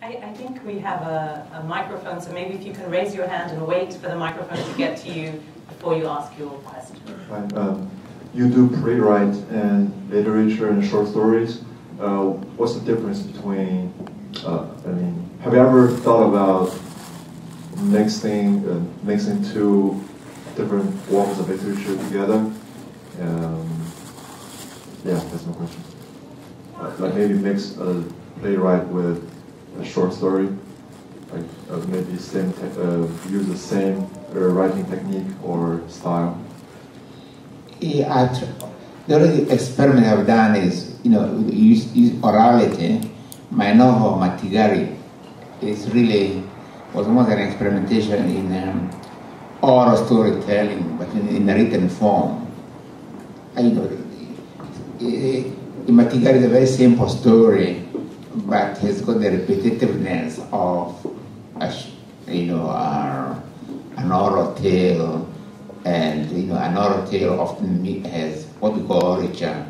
I, I think we have a, a, microphone, so maybe if you can raise your hand and wait for the microphone to get to you before you ask your question. Right. Um, you do playwright and literature and short stories. Uh, what's the difference between, uh, I mean, have you ever thought about mixing, uh, mixing two different forms of literature together? Um, yeah, that's my question. Uh, like maybe mix a playwright with a short story, like uh, maybe same uh, use the same uh, writing technique or style. Yeah, the only experiment I've done is, you know, use, use orality. My novel Matigari is really was almost an experimentation in um, oral storytelling, but in, in a written form. I, you know, Matigari is a very simple story, but he's got the repetitiveness of, a, you know, uh, an oral tale, and you know, an oral tale often has what we call orature,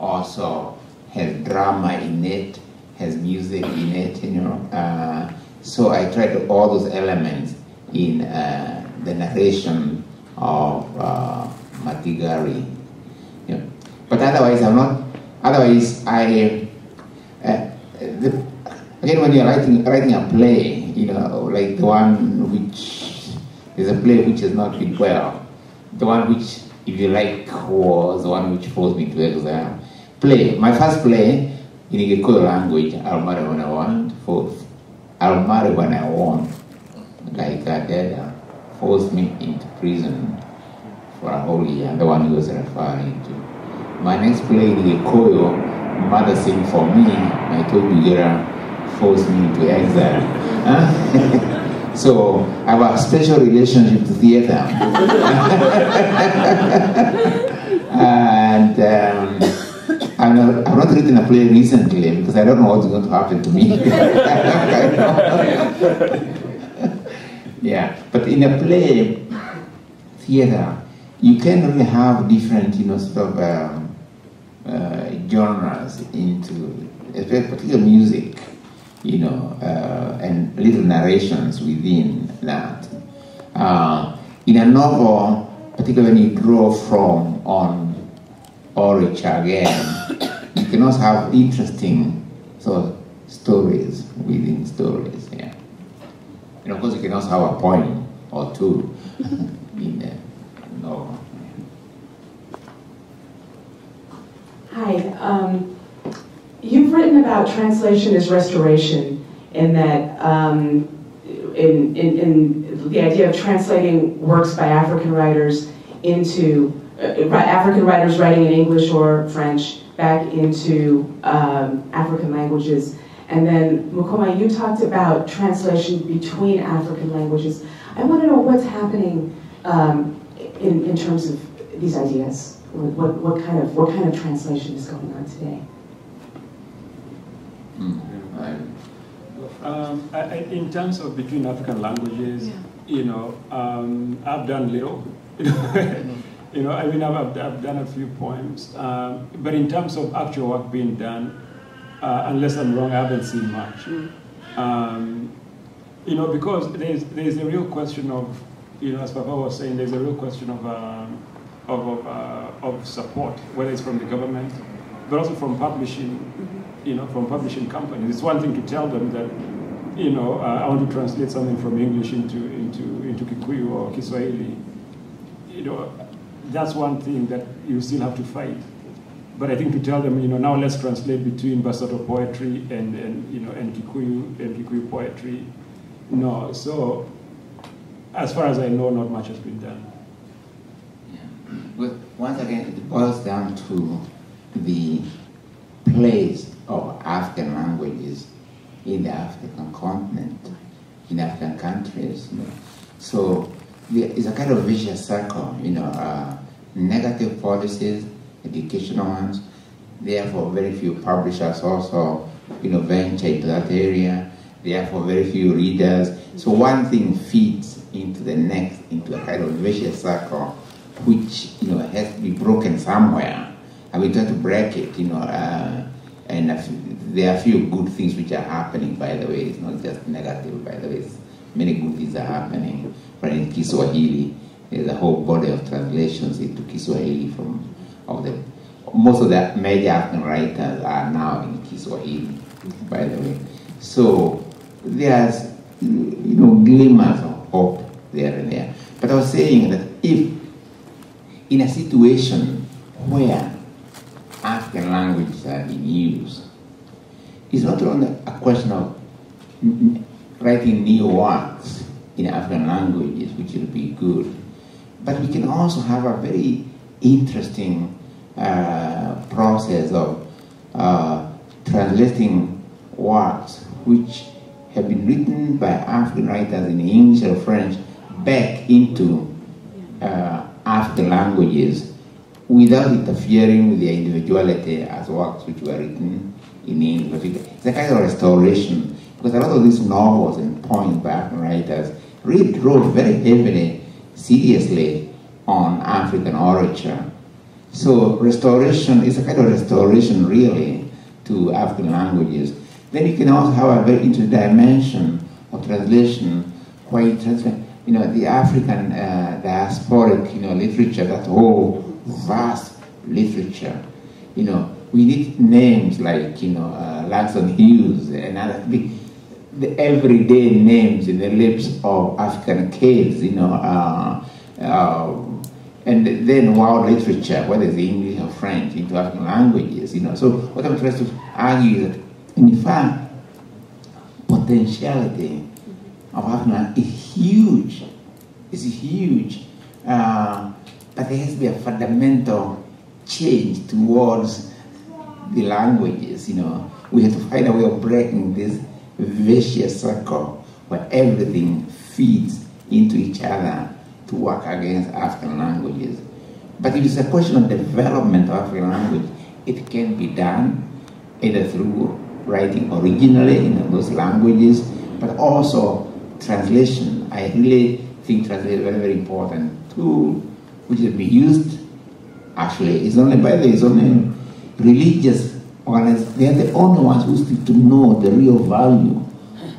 also has drama in it, has music in it, you know. Uh, so I tried all those elements in uh, the narration of uh, Matigari. But otherwise, I'm not. Otherwise, I. Again, when you're writing writing a play, you know, like the one which is a play which has not been well, the one which, if you like, was the one which forced me to exam. Play. My first play in the Gikuyu language, I'll marry when I want. I'll marry when I want. Like a dad forced me into prison for a whole year. The one he was referring to. My next play in Gikuyu, mother sing for me, Maitu Njugira forced me to exile. so I have a special relationship to theater. and um, I'm not, I've not written a play recently because I don't know what's going to happen to me. yeah, but in a play, theater, you can really have different, you know, sort of um, uh, genres into, particular music, you know, uh, and little narrations within that. Uh, in a novel, particularly when you draw from on orature again, you can also have interesting sort of stories within stories. Yeah, and of course you can also have a poem or two in the novel. Hi. Um, you've written about translation as restoration, and that um, in, in, in, the idea of translating works by African writers into uh, African writers writing in English or French back into um, African languages. And then, Mukoma, you talked about translation between African languages. I want to know what's happening um, in, in terms of these ideas. What, what, kind of what kind of translation is going on today? Um, I, in terms of between African languages, yeah. you know, um, I've done little. you know, I mean, I've, I've done a few poems, um, but in terms of actual work being done, uh, unless I'm wrong, I haven't seen much. Mm. Um, you know, because there's there's a real question of, you know, as Papa was saying, there's a real question of um, of, of, uh, of support, whether it's from the government, but also from publishing, you know, from publishing companies. It's one thing to tell them that, you know, uh, I want to translate something from English into, into, into Kikuyu or Kiswahili. You know, that's one thing that you still have to fight. But I think to tell them, you know, now let's translate between Basotho poetry and, and you know, and Kikuyu, and Kikuyu poetry. No, so as far as I know, not much has been done Well, once again, it boils down to the place of African languages in the African continent, in African countries. You know. So it's a kind of vicious circle, you know, uh, negative policies, educational ones, therefore very few publishers also, you know, venture into that area, therefore very few readers. So one thing feeds into the next, into a kind of vicious circle which you know has to be broken somewhere, and we try to break it, you know, uh, and there are a few good things which are happening, by the way. It's not just negative, by the way. It's many good things are happening. But in Kiswahili, there's a whole body of translations into Kiswahili from of the most of the major African writers are now in Kiswahili, by the way. So there's you know glimmers of hope there and there. But I was saying that if in a situation where African languages are being used, it's not only a question of writing new works in African languages, which will be good, but we can also have a very interesting uh, process of uh, translating works which have been written by African writers in English or French back into uh, African languages without interfering with their individuality as works which were written in English. It's a kind of restoration because a lot of these novels and poems by African writers really wrote very heavily, seriously on African origin. So restoration is a kind of restoration really to African languages. Then you can also have a very interesting dimension of translation quite translate, you know, the African uh, diasporic, you know, literature, that whole vast literature. You know, we need names like, you know, uh, Langston Hughes and other big, the everyday names in the lips of African kids, you know, uh, uh, and then world literature, whether it's English or French, into African languages, you know. So what I'm trying to argue is that, in fact, potentiality of African is huge. It's huge. Uh, but there has to be a fundamental change towards the languages, you know. We have to find a way of breaking this vicious circle where everything feeds into each other to work against African languages. But if it's a question of development of African language, it can be done either through writing originally in those languages, but also translation. I really think translation is a very, very important tool, which will be used. Actually, it's only by the it's only religious organizations. They are the only ones who seem to know the real value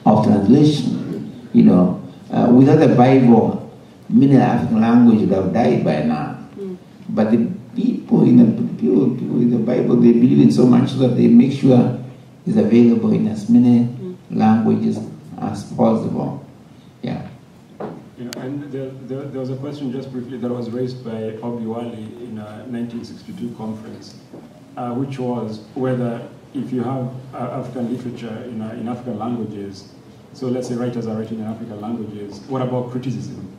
of translation. You know, uh, without the Bible, many African languages would have died by now. Mm. But the people in the people, people in the Bible, they believe in so much that they make sure it's available in as many mm. languages as possible. Yeah. Yeah, and there, there, there, was a question just briefly that was raised by Obi Wali in a 1962 conference, uh, which was whether if you have uh, African literature in, uh, in African languages, so let's say writers are writing in African languages, what about criticism?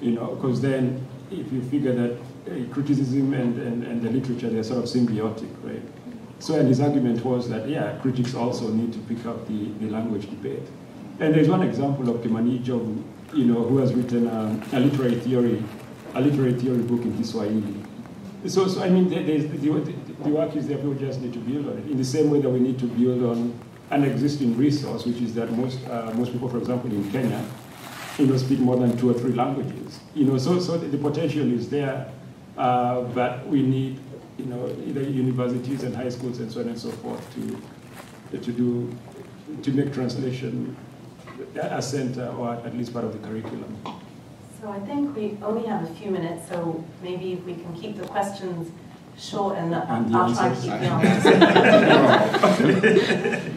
You know, because then if you figure that uh, criticism and, and, and the literature, they're sort of symbiotic, right? So, and his argument was that, yeah, critics also need to pick up the, the language debate. And there's one example of Kimani Njogu, you know, who has written um, a literary theory, a literary theory book in Kiswahili. So, so I mean, there's the, the, work is there, people just need to build on it. In the same way that we need to build on an existing resource, which is that most, uh, most people, for example, in Kenya, you know, speak more than two or three languages. You know, so, so the, the potential is there, uh, but we need, you know, either universities and high schools and so on and so forth to, to do, to make translation a center or at least part of the curriculum. So I think we only have a few minutes, so maybe we can keep the questions short and, and I'll try to keep the answers.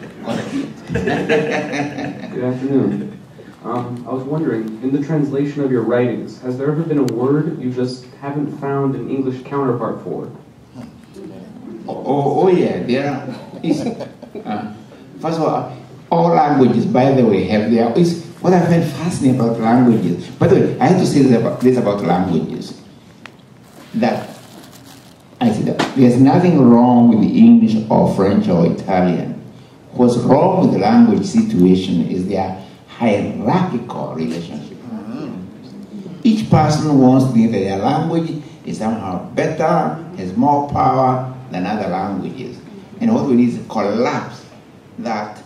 Good afternoon. Um, I was wondering, in the translation of your writings, has there ever been a word you just haven't found an English counterpart for? Oh, oh, oh yeah, there are. Uh, first of all, all languages, by the way, have their. It's, what I find fascinating about languages. By the way, I have to say this about, this about languages. That I said that there's nothing wrong with English or French or Italian. What's wrong with the language situation is their hierarchical relationship. Mm-hmm. Each person wants to think that their language is somehow better, has more power than other languages. And what we need is to collapse that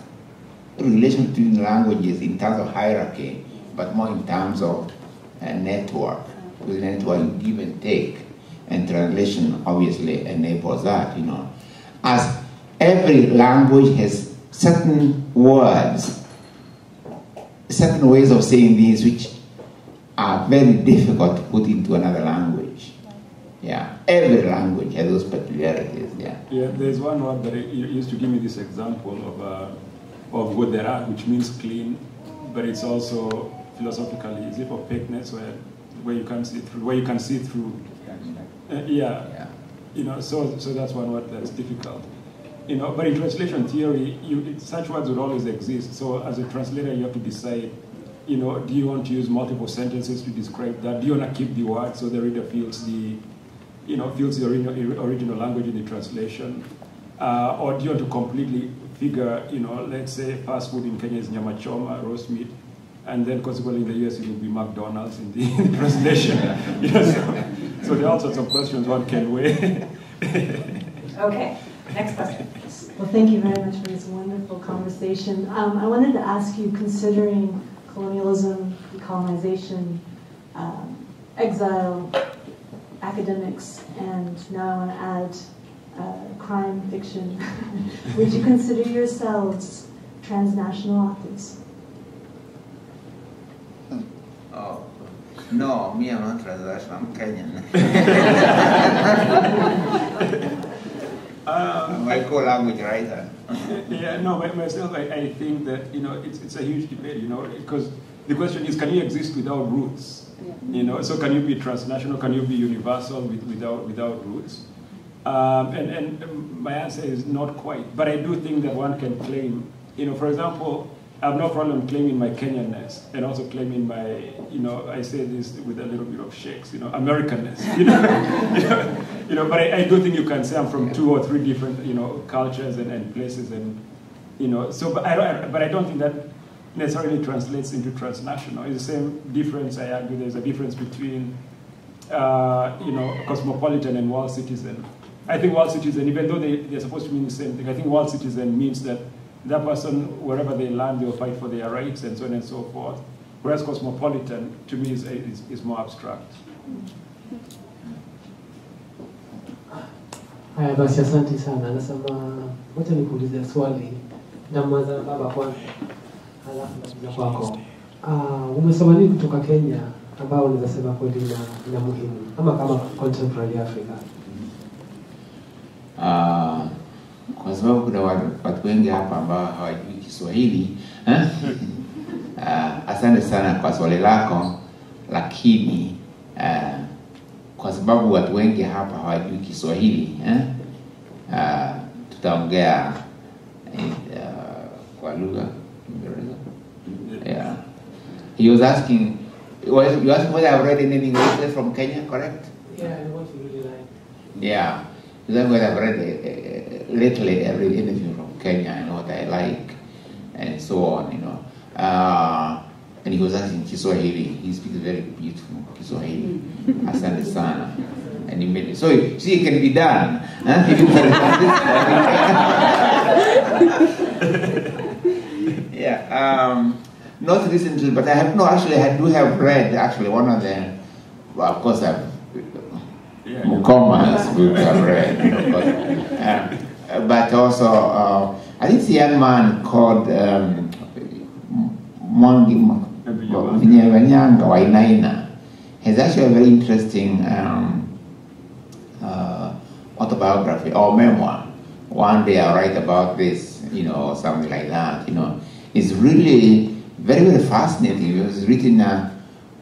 relation between languages in terms of hierarchy, but more in terms of a network. With network, give and take, and translation obviously enables that, you know. As every language has certain words, certain ways of saying things which are very difficult to put into another language. Yeah, every language has those peculiarities. Yeah. Yeah, there's one word that used to give me this example of uh, of godera, which means clean, but it's also philosophically is it opaqueness where where you can see through where you can see through. Uh, yeah. Yeah. You know, so so that's one word that's difficult. You know, but in translation theory, you, such words would always exist. So as a translator, you have to decide. You know, do you want to use multiple sentences to describe that? Do you want to keep the word so the reader feels the you know, feels the original, original language in the translation? Uh, or do you want to completely figure, you know, let's say fast food in Kenya is nyama choma, roast meat, and then consequently in the US it will be McDonald's in the, in the translation. you know, so, so there are all sorts of questions one can weigh. Okay, next question. Well, thank you very much for this wonderful conversation. Um, I wanted to ask you, considering colonialism, decolonization, um, exile, academics, and now I want to add uh, crime fiction, would you consider yourselves transnational authors? Oh, no, me, I'm not transnational, I'm Kenyan. Um, I'm a co-language writer. yeah, no, my- myself, I, I think that, you know, it's, it's a huge debate, you know, because the question is, can you exist without roots? You know, so can you be transnational? Can you be universal with, without, without roots? Um, and, and my answer is not quite, but I do think that one can claim, you know, for example, I have no problem claiming my Kenyanness and also claiming my, you know, I say this with a little bit of shakes, you know, Americanness, you know, you know, but I, I do think you can say I'm from two or three different, you know, cultures and, and places and, you know, so, but I, don't, but I don't think that necessarily translates into transnational. It's the same difference, I argue, there's a difference between, uh, you know, cosmopolitan and world citizen. I think world citizen, even though they, they're supposed to mean the same thing, I think world citizen means that that person, wherever they land, they will fight for their rights and so on and so forth. Whereas cosmopolitan, to me, is, is, is more abstract. Haya basi, asante sana. Anasema wacha nikuulize swali na mwanza baba kwanza, halafu nakuja kwako. Uh, umesoma nini kutoka Kenya ambao unaweza sema kweli na, na muhimu ama kama contemporary Africa? Ah, kwa sababu kuna watu, wengi hapa ambao hawajui Kiswahili eh? Ah, asante sana kwa swali lako, lakini uh, kwa sababu watu wengi hapa hawajui Kiswahili eh? Ah, tutaongea eh, ah, kwa lugha Kiingereza. Yeah. He was asking, was, you asked whether I've read anything lately from Kenya, correct? Yeah, I what you really like. Yeah, that's what I've read uh, uh, lately. I read anything from Kenya and what I like, and so on. You know, uh, and he was asking Kiswahili. He speaks very beautiful Kiswahili. Asante sana. And he made it. So see, it can be done. Huh? If you can yeah. Um, not recently, but I have no. Actually, I do have read actually one of them. Well, of course, I've Yeah, Mukoma's books I've read, you know, but, um, but also uh, I think a young man called um, Mwangi Binyavanga Wainaina. He's actually a very interesting um, uh, autobiography or memoir. One day I'll write about this, you know, or something like that. You know, it's really very very fascinating. It was written uh,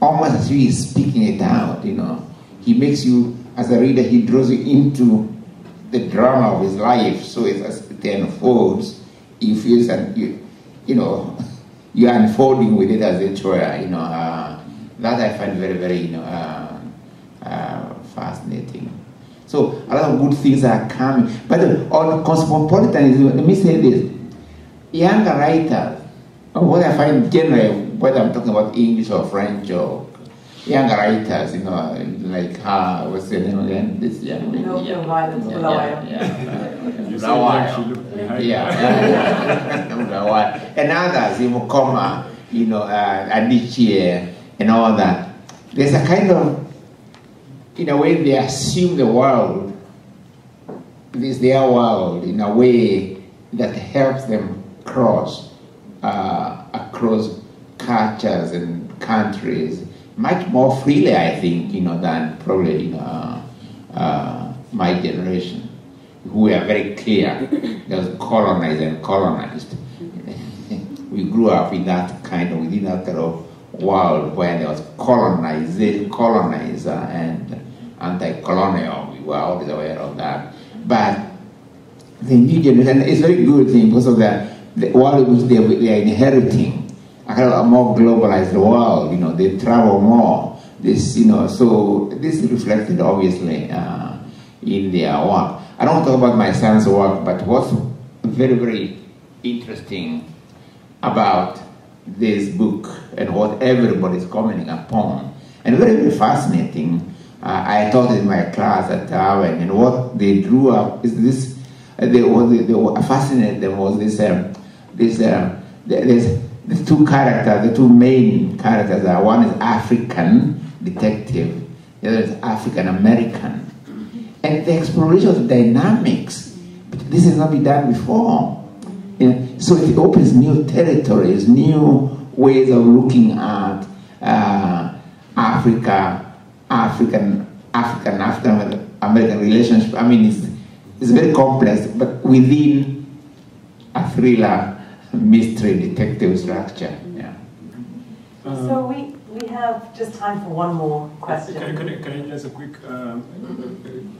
almost as if he's speaking it out. You know, he makes you as a reader, he draws you into the drama of his life. So as it unfolds, you feel that you, you know, you're unfolding with it as it were. You know, uh, that I find very, very, you know, uh, uh, fascinating. So a lot of good things are coming. But on cosmopolitanism, let me say this: younger writers, what I find generally, whether I'm talking about English or French or younger writers, you know, like her, what's her name again? This young lady. No, NoViolet, yeah, Bulawayo. yeah, yeah. You say Bulawayo. that she Yeah, yeah, yeah. Bulawayo. and others, Imukoma, you know, uh, Adichie, and all that. There's a kind of, in a way, they assume the world this their world in a way that helps them cross uh, across cultures and countries much more freely, I think, you know, than probably you know, uh, my generation, who were very clear. There was colonized and colonized. we grew up in that kind of within that kind of world where there was colonization, colonizer, and anti-colonial. We were always aware of that. But the new generation is very good thing because of the, the world which they, they are inheriting. A more globalized world, you know, they travel more. This, you know, so this is reflected obviously uh, in their work. I don't talk about my son's work, but what's very, very interesting about this book and what everybody's commenting upon, and very, very fascinating. Uh, I taught in my class at Harvard, and what they drew up is this. They, what they, they were fascinated them was this. Um, this um, the two characters, the two main characters are one is African detective, the other is African American, and the exploration of the dynamics. This has not been done before. You know, so it opens new territories, new ways of looking at uh, Africa, African, African, African American relationship. I mean, it's, it's very complex, but within a thriller, mystery, detective structure. Yeah. So we, we have just time for one more question. Can, can, I- can I just a quick, um,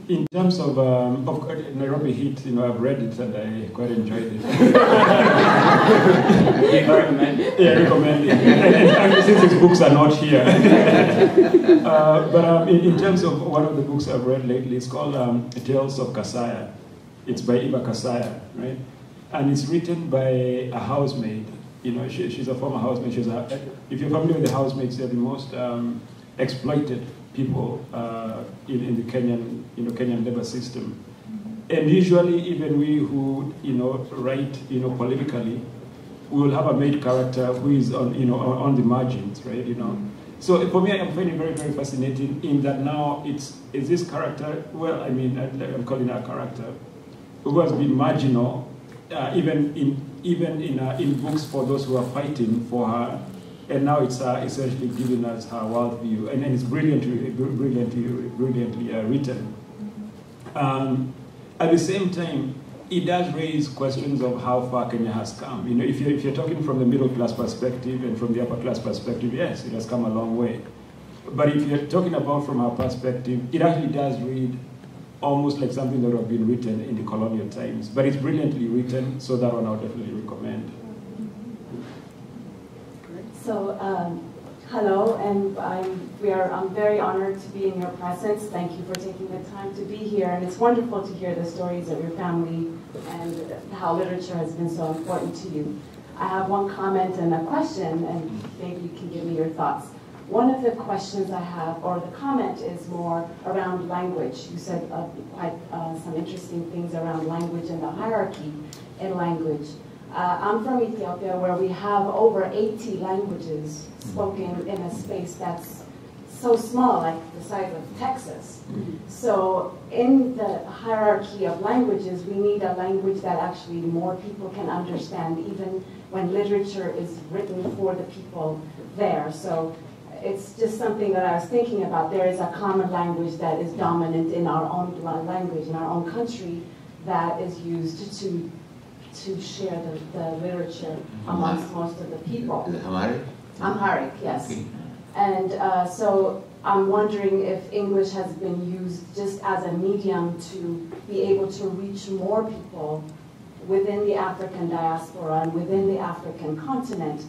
in terms of, um, of Nairobi Heat, you know, I've read it and I quite enjoyed it. You recommend it? Yeah, I recommend it. And, and since his books are not here. uh, but um, in, in terms of one of the books I've read lately, it's called um, Tales of Kasaya. It's by Eva Kasaya, right? And it's written by a housemaid. You know, she, she's a former housemaid. She's a, if you're familiar with the housemaids, they're the most um, exploited people uh, in, in the Kenyan, you know, Kenyan labor system. And usually, even we who, you know, write, you know, politically, we will have a maid character who is on, you know, on, the margins, right? You know. So for me, I'm finding very, very fascinating in that now it's is this character. Well, I mean, I'm calling her a character who has been marginal, uh, even in even in uh, in books for those who are fighting for her, and now it's uh, essentially giving us her worldview, and, and it's brilliantly, brilliantly, brilliantly uh, written. Um, at the same time, it does raise questions of how far Kenya has come. You know, if you're, if you're talking from the middle class perspective and from the upper class perspective, yes, it has come a long way. But if you're talking about from our perspective, it actually does read almost like something that would have been written in the colonial times. But it's brilliantly written, so that one I would definitely recommend. So, um, hello, and I'm, we are, I'm very honored to be in your presence. Thank you for taking the time to be here, and it's wonderful to hear the stories of your family and how literature has been so important to you. I have one comment and a question, and maybe you can give me your thoughts. One of the questions I have, or the comment, is more around language. You said uh, quite uh, some interesting things around language and the hierarchy in language. Uh, I'm from Ethiopia, where we have over 80 languages spoken in a space that's so small, like the size of Texas. So, in the hierarchy of languages, we need a language that actually more people can understand, even when literature is written for the people there. So, it's just something that I was thinking about. There is a common language that is dominant in our own language, in our own country, that is used to to share the, the literature amongst most of the people. Amharic? Amharic, yes. And uh, so I'm wondering if English has been used just as a medium to be able to reach more people within the African diaspora and within the African continent.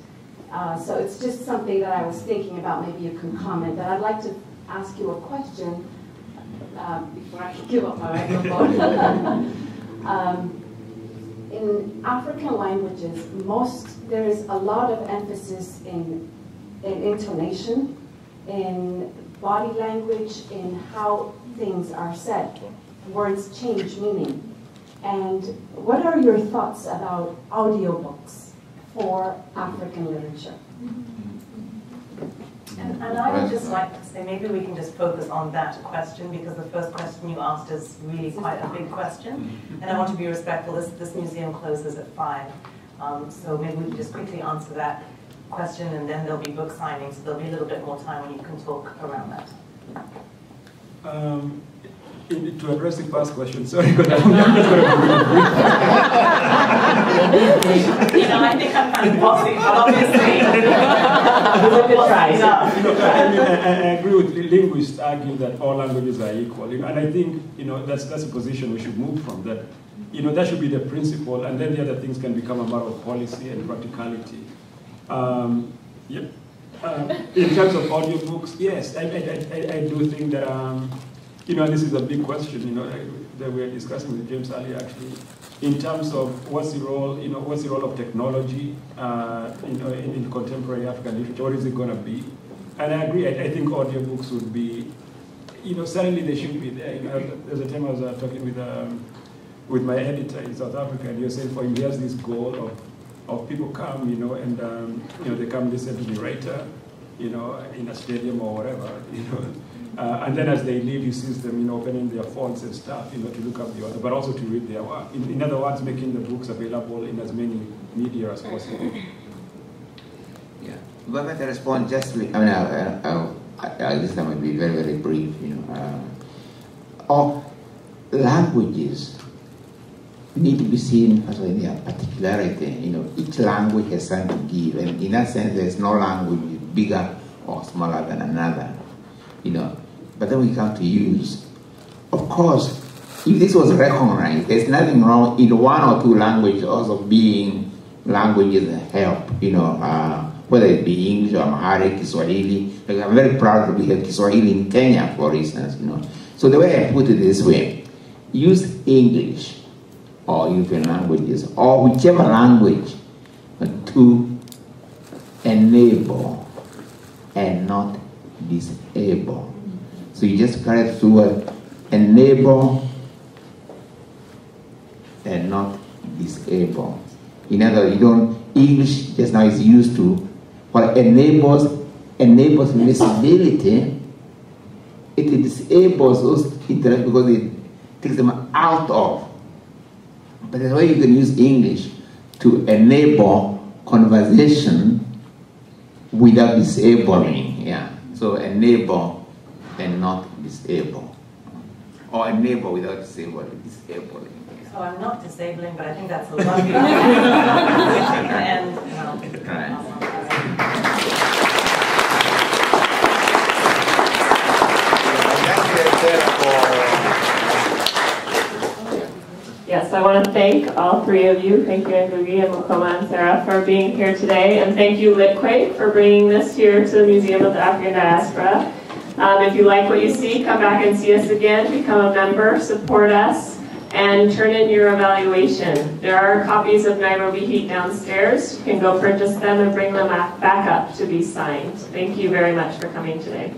Uh, so it's just something that I was thinking about. Maybe you can comment. But I'd like to ask you a question uh, before I give up my microphone. um, in African languages, most there is a lot of emphasis in, in intonation, in body language, in how things are said. Words change meaning. And what are your thoughts about audiobooks for African literature? And, and I would just like to say, maybe we can just focus on that question because the first question you asked is really quite a big question. And I want to be respectful. This, this museum closes at five. Um, so maybe we can just quickly answer that question and then there'll be book signings. So there'll be a little bit more time when you can talk around that. Um, in, to address the first question, sorry, because I'm just going to You know, I think I'm kind of bossy, but obviously. Good try. You know, I, mean, I, I agree with linguists argue that all languages are equal, you know, and I think you know that's that's a position we should move from. That you know that should be the principle, and then the other things can become a matter of policy and practicality. Um, yep. Um, in terms of audiobooks, yes, I, I, I, I do think that um, you know this is a big question. You know that we are discussing with James earlier actually in terms of what's the role, you know, what's the role of technology, uh, you know, in, in, contemporary African literature? What is it going to be? And I agree. I, I, think audiobooks would be, you know, certainly they should be there. You know, there's a time I was uh, talking with um, with my editor in South Africa, and he was saying for him, he has this goal of of people come, you know, and um, you know they come listen to the writer, you know, in a stadium or whatever, you know. Uh, and then as they leave, he sees them, you know, opening their phones and stuff, you know, to look up the author, but also to read their work. In, in other words, making the books available in as many media as possible. Yeah, but I respond just, I mean, I, I, I, this time will be very, very brief, you know. Uh, languages need to be seen as a particularity, you know, each language has something to give, and in that sense, there's no language bigger or smaller than another, you know. But then we come to use. Of course, if this was recognized, there's nothing wrong in one or two languages also being languages that help, you know, uh, whether it be English or Amharic, Kiswahili. Like I'm very proud that we have Kiswahili in Kenya, for instance, you know. So the way I put it this way, use English or European languages or whichever language to enable and not disable. So you just correct through word enable and not disable. In other words, you don't English just now is used to what enables enables visibility. It disables those interests because it takes them out of. But the way you can use English to enable conversation without disabling. Yeah. So enable and not disable. Or enable without disabling. disabling. So I'm not disabling, but I think that's a lovely and well, Yes, I want to thank all three of you. Thank you, Ngugi and Mukoma and Sarah, for being here today. And thank you, Litquake, for bringing this here to the Museum of the African Diaspora. Um, if you like what you see, come back and see us again, become a member, support us, and turn in your evaluation. There are copies of Nairobi Heat downstairs. You can go purchase them and bring them back up to be signed. Thank you very much for coming today.